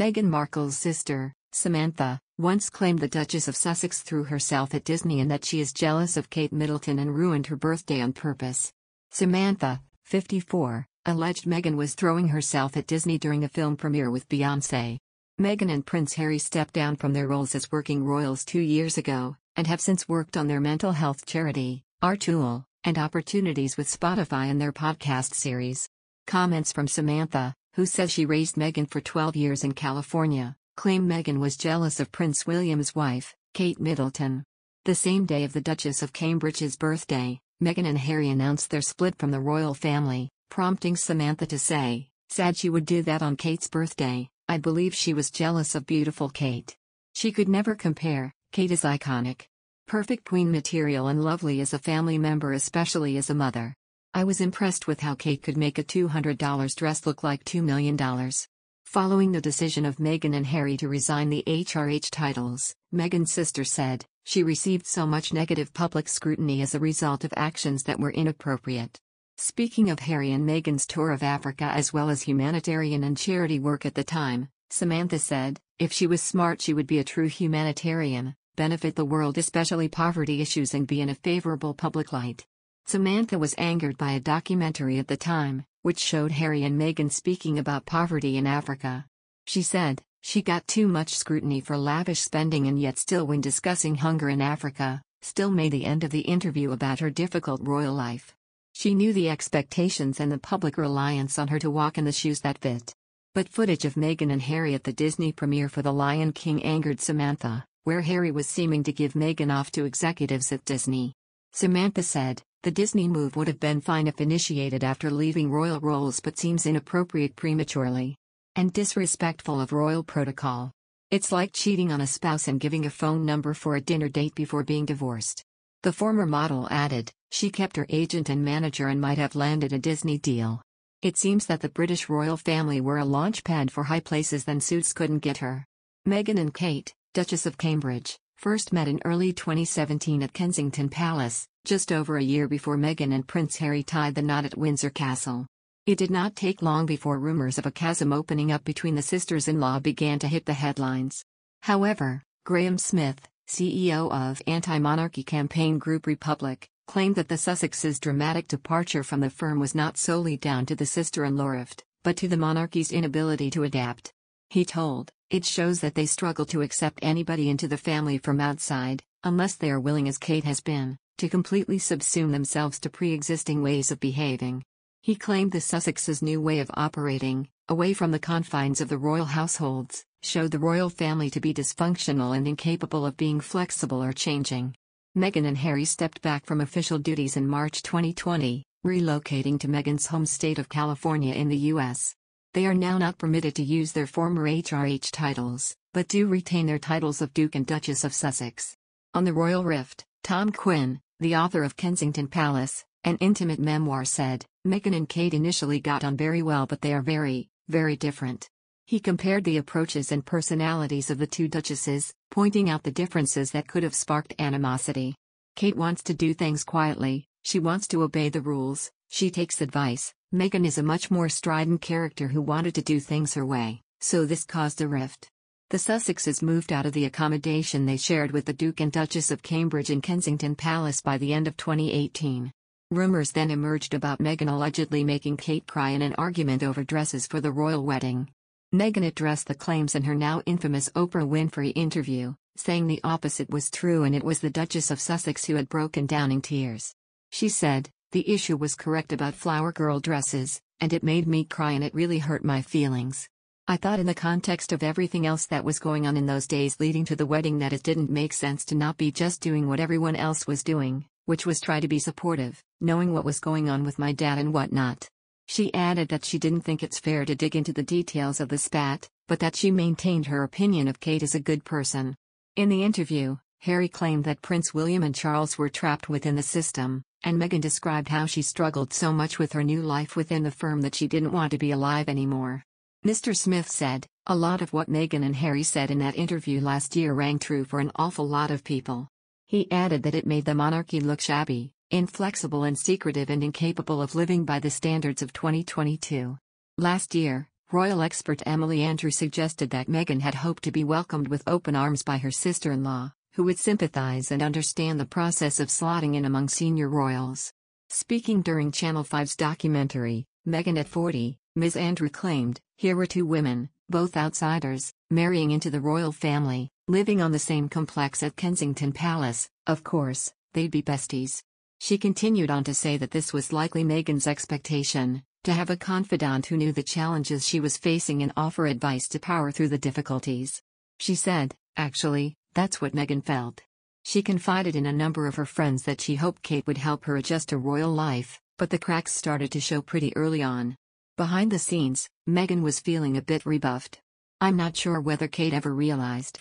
Meghan Markle's sister, Samantha, once claimed the Duchess of Sussex threw herself at Disney and that she is jealous of Kate Middleton and ruined her birthday on purpose. Samantha, 54, alleged Meghan was throwing herself at Disney during a film premiere with Beyoncé. Meghan and Prince Harry stepped down from their roles as working royals two years ago, and have since worked on their mental health charity, Our and opportunities with Spotify and their podcast series. Comments from Samantha, who says she raised Meghan for 12 years in California, claim Meghan was jealous of Prince William's wife, Kate Middleton. The same day of the Duchess of Cambridge's birthday, Meghan and Harry announced their split from the royal family, prompting Samantha to say, Sad she would do that on Kate's birthday, I believe she was jealous of beautiful Kate. She could never compare, Kate is iconic. Perfect queen material and lovely as a family member, especially as a mother. I was impressed with how Kate could make a $200 dress look like $2 million. Following the decision of Meghan and Harry to resign the HRH titles, Meghan's sister said, she received so much negative public scrutiny as a result of actions that were inappropriate. Speaking of Harry and Meghan's tour of Africa as well as humanitarian and charity work at the time, Samantha said, if she was smart, she would be a true humanitarian, benefit the world, especially poverty issues, and be in a favorable public light. Samantha was angered by a documentary at the time, which showed Harry and Meghan speaking about poverty in Africa. She said, she got too much scrutiny for lavish spending and yet still when discussing hunger in Africa, still made the end of the interview about her difficult royal life. She knew the expectations and the public reliance on her to walk in the shoes that fit. But footage of Meghan and Harry at the Disney premiere for The Lion King angered Samantha, where Harry was seeming to give Meghan off to executives at Disney. Samantha said, the Disney move would have been fine if initiated after leaving royal roles but seems inappropriate prematurely. And disrespectful of royal protocol. It's like cheating on a spouse and giving a phone number for a dinner date before being divorced. The former model added, she kept her agent and manager and might have landed a Disney deal. It seems that the British royal family were a launchpad for high places then suits couldn't get her. Meghan and Kate, Duchess of Cambridge, first met in early 2017 at Kensington Palace, just over a year before Meghan and Prince Harry tied the knot at Windsor Castle. It did not take long before rumors of a chasm opening up between the sisters in law began to hit the headlines. However, Graham Smith, CEO of anti monarchy campaign group Republic, claimed that the Sussexes' dramatic departure from the firm was not solely down to the sister in law rift, but to the monarchy's inability to adapt. He told, it shows that they struggle to accept anybody into the family from outside, unless they are willing, as Kate has been, to completely subsume themselves to pre existing ways of behaving. He claimed the Sussexes' new way of operating, away from the confines of the royal households, showed the royal family to be dysfunctional and incapable of being flexible or changing. Meghan and Harry stepped back from official duties in March 2020, relocating to Meghan's home state of California in the U.S. They are now not permitted to use their former HRH titles, but do retain their titles of Duke and Duchess of Sussex. On the Royal Rift, Tom Quinn, the author of Kensington Palace, an intimate memoir said, Meghan and Kate initially got on very well but they are very, very different. He compared the approaches and personalities of the two duchesses, pointing out the differences that could have sparked animosity. Kate wants to do things quietly, she wants to obey the rules, she takes advice, Meghan is a much more strident character who wanted to do things her way, so this caused a rift. The Sussexes moved out of the accommodation they shared with the Duke and Duchess of Cambridge in Kensington Palace by the end of 2018. Rumors then emerged about Meghan allegedly making Kate cry in an argument over dresses for the royal wedding. Meghan addressed the claims in her now infamous Oprah Winfrey interview, saying the opposite was true and it was the Duchess of Sussex who had broken down in tears. She said, the issue was correct about flower girl dresses, and it made me cry and it really hurt my feelings. I thought in the context of everything else that was going on in those days leading to the wedding that it didn't make sense to not be just doing what everyone else was doing, which was try to be supportive, knowing what was going on with my dad and whatnot. She added that she didn't think it's fair to dig into the details of the spat, but that she maintained her opinion of Kate as a good person. In the interview, Harry claimed that Prince William and Charles were trapped within the system, and Meghan described how she struggled so much with her new life within the firm that she didn't want to be alive anymore. Mr. Smith said, A lot of what Meghan and Harry said in that interview last year rang true for an awful lot of people. He added that it made the monarchy look shabby, inflexible, and secretive and incapable of living by the standards of 2022. Last year, Royal expert Emily Andrew suggested that Meghan had hoped to be welcomed with open arms by her sister in law, who would sympathize and understand the process of slotting in among senior royals. Speaking during Channel 5's documentary, Meghan at 40, Ms. Andrew claimed, Here were two women, both outsiders, marrying into the royal family, living on the same complex at Kensington Palace, of course, they'd be besties. She continued on to say that this was likely Meghan's expectation to have a confidant who knew the challenges she was facing and offer advice to power through the difficulties. She said, Actually, that's what Meghan felt. She confided in a number of her friends that she hoped Kate would help her adjust to royal life, but the cracks started to show pretty early on. Behind the scenes, Meghan was feeling a bit rebuffed. I'm not sure whether Kate ever realized